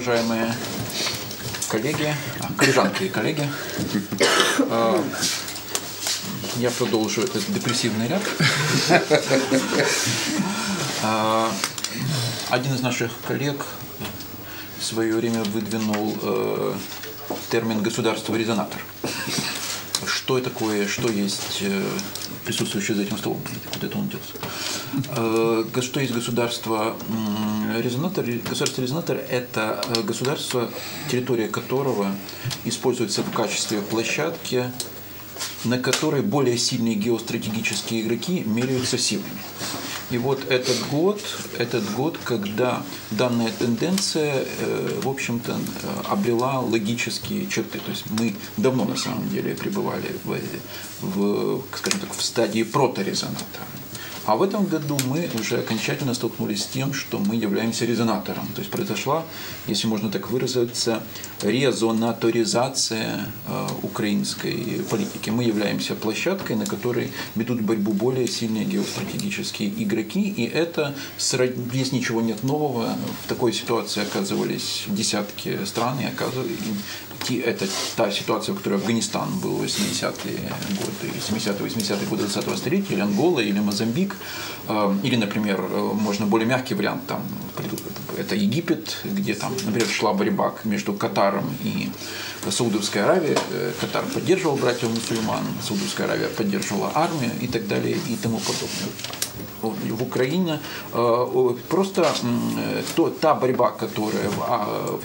уважаемые коллеги, коллежанки и коллеги. А, я продолжу этот депрессивный ряд. А, один из наших коллег в свое время выдвинул э, термин «государство-резонатор». Что такое, что есть э, присутствующий за этим столом? Куда это он делся? Э, что есть государство резонатор? Государство резонатор – это государство, территория которого используется в качестве площадки, на которой более сильные геостратегические игроки меряются силами. И вот этот год, этот год, когда данная тенденция, э, в общем-то, э, обрела логические черты. То есть мы давно на самом деле пребывали в, в скажем так, в стадии проторезоната. А в этом году мы уже окончательно столкнулись с тем, что мы являемся резонатором. То есть произошла, если можно так выразиться, резонаторизация э, украинской политики. Мы являемся площадкой, на которой ведут борьбу более сильные геостратегические игроки. И это, здесь ничего нет нового. В такой ситуации оказывались десятки стран, и это та ситуация, в которой Афганистан был в 80-е годы, 70-80-е годы 20-го столетия, или Ангола, или Мозамбик, э, или, например, э, можно более мягкий вариант, там, это Египет, где там, например, шла борьба между Катаром и Саудовской Аравией. Э, Катар поддерживал братьев мусульман, Саудовская Аравия поддерживала армию и так далее и тому подобное в Украине. Э, просто то, та борьба, которая в, а,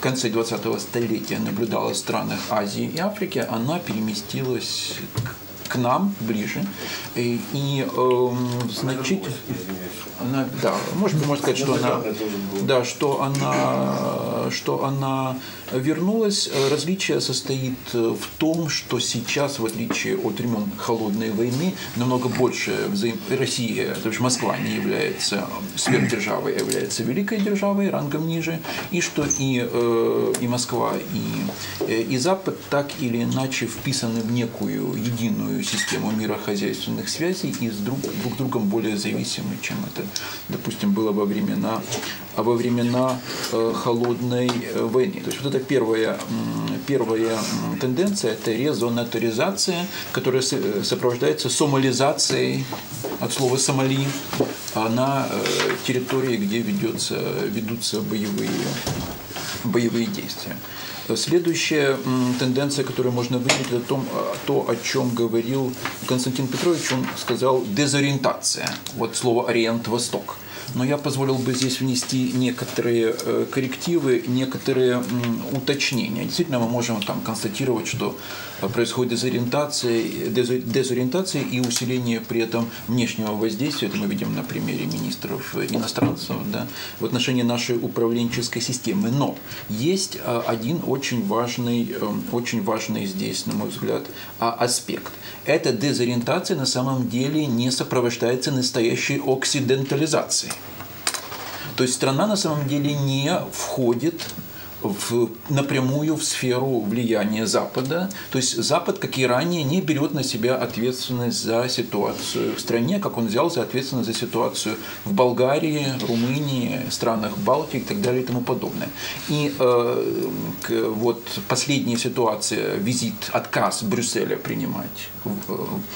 конце 20-го столетия наблюдалась в странах Азии и Африки, она переместилась к нам ближе. И, и э, значит, она, да, может можно сказать, что она, да, что она, что она вернулась. Различие состоит в том, что сейчас, в отличие от времен холодной войны, намного больше взаим... Россия, то есть Москва не является сверхдержавой, а является великой державой, рангом ниже, и что и, э, и Москва, и, э, и Запад так или иначе вписаны в некую единую систему мирохозяйственных связей и с друг, друг другом более зависимы, чем это, допустим, было во времена, во времена э, холодной войны. То есть вот это первая, первая тенденция – это резонатуризация, которая сопровождается сомализацией от слова «сомали» на э, территории, где ведется, ведутся боевые, боевые действия. Следующая тенденция, которую можно выделить, это том, то, о чем говорил Константин Петрович. Он сказал «дезориентация». Вот слово «ориент Восток». Но я позволил бы здесь внести некоторые э, коррективы, некоторые уточнения. Действительно, мы можем там констатировать, что происходит дезориентация, дезориентация и усиление при этом внешнего воздействия. Это мы видим на примере министров иностранцев да, в отношении нашей управленческой системы. Но есть э, один очень важный, э, очень важный здесь, на мой взгляд, а, аспект. Эта дезориентация на самом деле не сопровождается настоящей оксидентализацией. То есть страна на самом деле не входит в, напрямую в сферу влияния Запада. То есть Запад, как и ранее, не берет на себя ответственность за ситуацию в стране, как он взял за ответственность за ситуацию в Болгарии, Румынии, странах Балтии и так далее и тому подобное. И э, к, вот последняя ситуация, визит, отказ Брюсселя принимать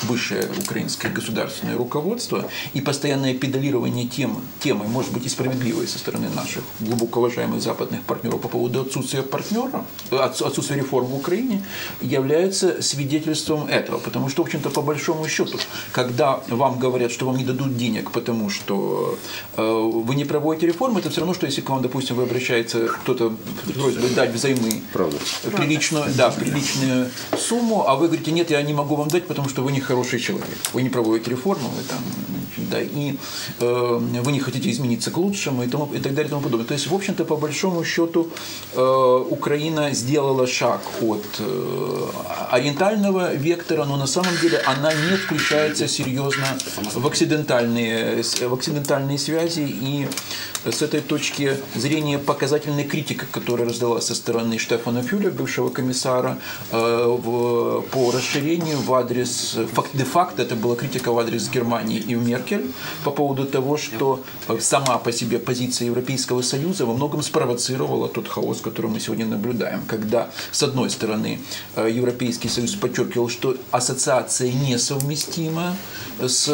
высшее украинское государственное руководство и постоянное педалирование тем, темы, может быть, и справедливой со стороны наших глубоко уважаемых западных партнеров по поводу отсутствия партнера, отсутствия реформ в Украине, является свидетельством этого. Потому что, в общем-то, по большому счету, когда вам говорят, что вам не дадут денег, потому что э, вы не проводите реформы, это все равно, что если к вам, допустим, вы обращается кто-то просит дать взаймы Правда. приличную, да, приличную сумму, а вы говорите, нет, я не могу вам дать, потому что вы не хороший человек. Вы не проводите реформу, вы там, да, и э, вы не хотите измениться к лучшему и, тому, и так далее и тому подобное. То есть, в общем-то, по большому счету, Э, Украина сделала шаг от э, ориентального вектора, но на самом деле она не включается серьезно в оксидентальные, в оксидентальные связи и с этой точки зрения показательная критика, которая раздалась со стороны Штефана Фюля, бывшего комиссара, э, по расширению в адрес, де-факто это была критика в адрес Германии и Меркель по поводу того, что сама по себе позиция Европейского Союза во многом спровоцировала тот хаос, который мы сегодня наблюдаем, когда, с одной стороны, Европейский Союз подчеркивал, что ассоциация несовместима с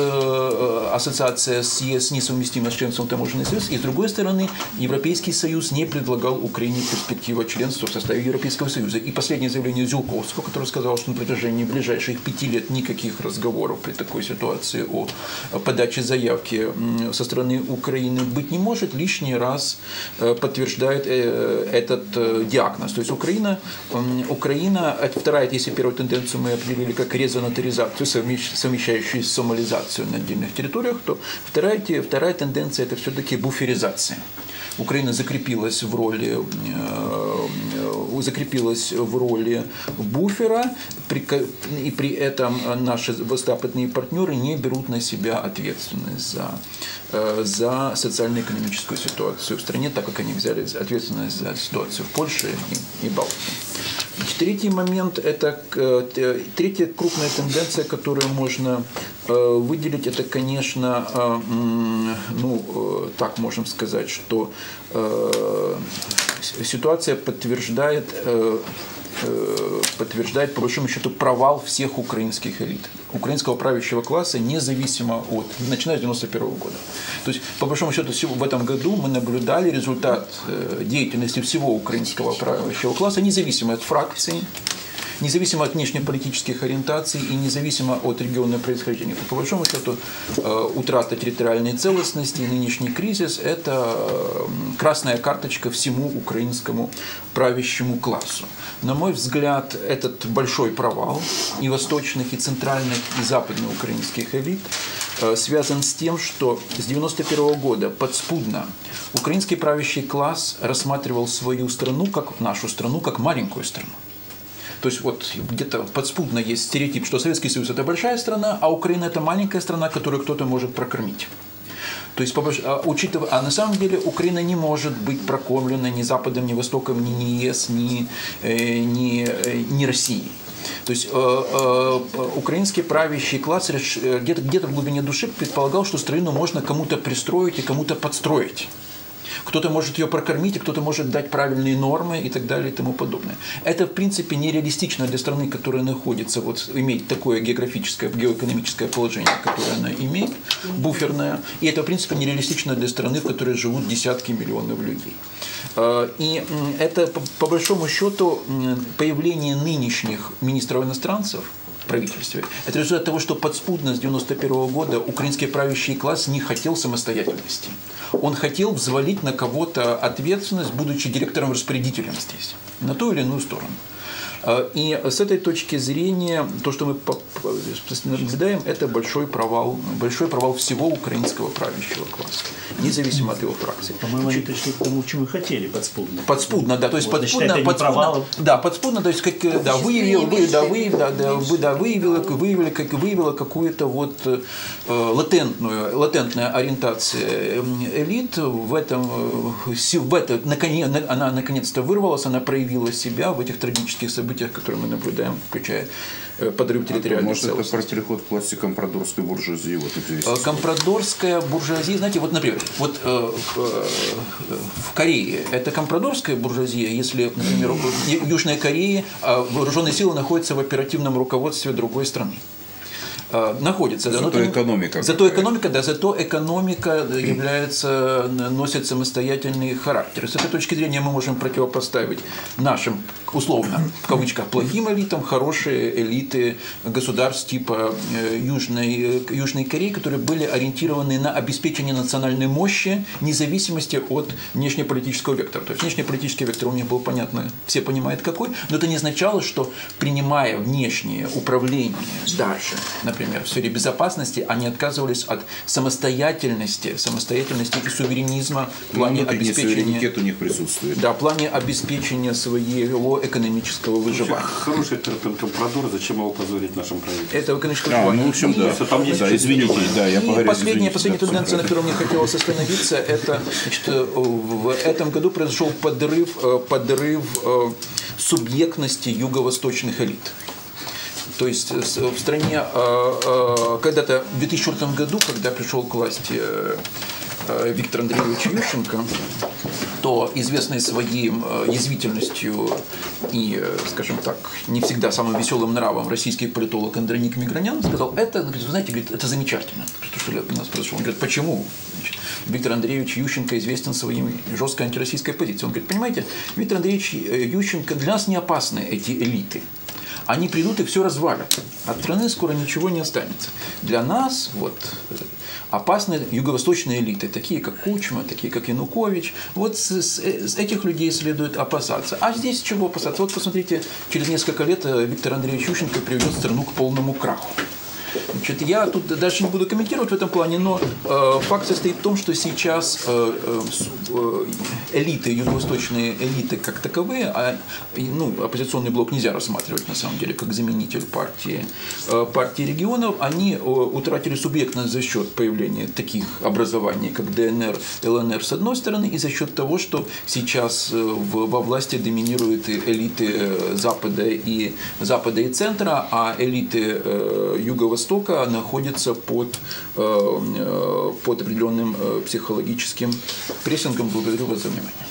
ассоциация с ЕС несовместима с членством таможенный союз, и с другой стороны, Европейский Союз не предлагал Украине перспективу членства в составе Европейского Союза. И последнее заявление Зюлковского, который сказал, что на протяжении ближайших пяти лет никаких разговоров при такой ситуации о подаче заявки со стороны Украины быть не может, лишний раз э, подтверждает э, этот э, диагноз. То есть Украина, Украина вторая, если первую тенденцию мы определили как резонатаризацию, совмещающую сомализацию на отдельных территориях, то вторая, вторая тенденция это все-таки буферизация. Украина закрепилась в роли закрепилась в роли буфера, и при этом наши западные партнеры не берут на себя ответственность за, э, за социально-экономическую ситуацию в стране, так как они взяли ответственность за ситуацию в Польше и, и Балтии. Третий момент – это э, третья крупная тенденция, которую можно выделить, это, конечно, ну, так можем сказать, что Э, ситуация подтверждает э, э, подтверждает, по большому счету, провал всех украинских элит, украинского правящего класса, независимо от, начиная с 91 года. То есть, по большому счету, в этом году мы наблюдали результат деятельности всего украинского правящего класса, независимо от фракций, независимо от внешнеполитических ориентаций и независимо от регионного происхождения. По большому счету, э, утрата территориальной целостности и нынешний кризис – это красная карточка всему украинскому правящему классу. На мой взгляд, этот большой провал и восточных, и центральных, и западноукраинских элит э, связан с тем, что с 1991 года подспудно украинский правящий класс рассматривал свою страну, как нашу страну, как маленькую страну. То есть вот где-то подспудно есть стереотип, что Советский Союз это большая страна, а Украина это маленькая страна, которую кто-то может прокормить. То есть, а, учитывая, а на самом деле Украина не может быть прокормлена ни Западом, ни Востоком, ни, ни ЕС, ни, э, ни, э, ни Россией. То есть э, э, украинский правящий класс э, где-то где в глубине души предполагал, что страну можно кому-то пристроить и кому-то подстроить кто-то может ее прокормить, и кто-то может дать правильные нормы и так далее и тому подобное. Это, в принципе, нереалистично для страны, которая находится, вот иметь такое географическое, геоэкономическое положение, которое она имеет, буферное, и это, в принципе, нереалистично для страны, в которой живут десятки миллионов людей. А, и это, по большому счету, появление нынешних министров иностранцев – правительстве. Это результат того, что подспудно с 1991 года украинский правящий класс не хотел самостоятельности он хотел взвалить на кого-то ответственность, будучи директором-распорядителем здесь, на ту или иную сторону. А, и с этой точки зрения, то, что мы наблюдаем, это большой провал, большой провал всего украинского правящего класса, независимо от его фракции. По-моему, они пришли к тому, чему мы хотели, подспудно. Подспудно, да, то есть вот, подспудно, подспудно, да, подспудно, то есть как, да, выявил, вы, да, выявил, да, да, вы, да, выявила, выявили, как выявила какую-то вот э, латентную, латентная ориентация элит в этом, э, в это, наконец, она наконец-то вырвалась, она проявила себя в этих трагических событиях событиях, которые мы наблюдаем, включая э, подрыв территориальной а, Может, это про переход к власти компрадорской буржуазии? Вот, э, компрадорская буржуазия, знаете, вот, например, вот э, э, в Корее это компрадорская буржуазия, если, например, в Южной Корее вооруженные силы находятся в оперативном руководстве другой страны. Э, находится. Зато да, экономика. Зато экономика, да, зато экономика является, носит самостоятельный характер. С этой точки зрения мы можем противопоставить нашим, условно, в кавычках, плохим элитам, хорошие элиты государств типа э, Южной, э, Южной Кореи, которые были ориентированы на обеспечение национальной мощи, независимости от внешнеполитического вектора. То есть внешнеполитический вектор у них был понятно, все понимают какой, но это не означало, что принимая внешнее управление дальше, например, в сфере безопасности, они отказывались от самостоятельности, самостоятельности и суверенизма в плане ну, обеспечения. у них присутствует. Да, в плане обеспечения своего экономического выживания. Хороший терпен компрадор, зачем его позорить нашим правительством? Это экономическом а, ну, в общем, да. Там есть да, извините, да, я и последняя, последняя тенденция, на которой мне хотелось остановиться, это значит, в этом году произошел подрыв, э, подрыв э, субъектности юго-восточных элит То есть с- в стране э, э, когда-то в 2004 году, когда пришел к власти э, э, Виктор Андреевич Ющенко, то известный своей э, язвительностью и, э, скажем так, не всегда самым веселым нравом российский политолог Андроник Мигранян сказал, это, вы знаете, это замечательно, то, что у нас произошло. Он говорит, почему? Виктор Андреевич Ющенко известен своей жесткой антироссийской позицией. Он говорит, понимаете, Виктор Андреевич э, Ющенко, для нас не опасны эти элиты. Они придут и все развалят. От страны скоро ничего не останется. Для нас вот, опасны юго-восточные элиты, такие как Кучма, такие как Янукович. Вот с, с- с этих людей следует опасаться. А здесь чего опасаться? Вот посмотрите, через несколько лет э, Виктор Андреевич Ющенко приведет страну к полному краху. Значит, я тут дальше не буду комментировать в этом плане, но э, факт состоит в том, что сейчас э, э, э, элиты, юго-восточные элиты как таковые, а ну, оппозиционный блок нельзя рассматривать на самом деле как заменитель партии, э, партии регионов, они э, утратили субъектность за счет появления таких образований, как ДНР, ЛНР с одной стороны, и за счет того, что сейчас э, в- во власти доминируют элиты э, Запада и Запада и центра, а элиты э, Юго-Востока находятся под, э, э, под определенным э, психологическим прессингом. Благодарю вас за внимание.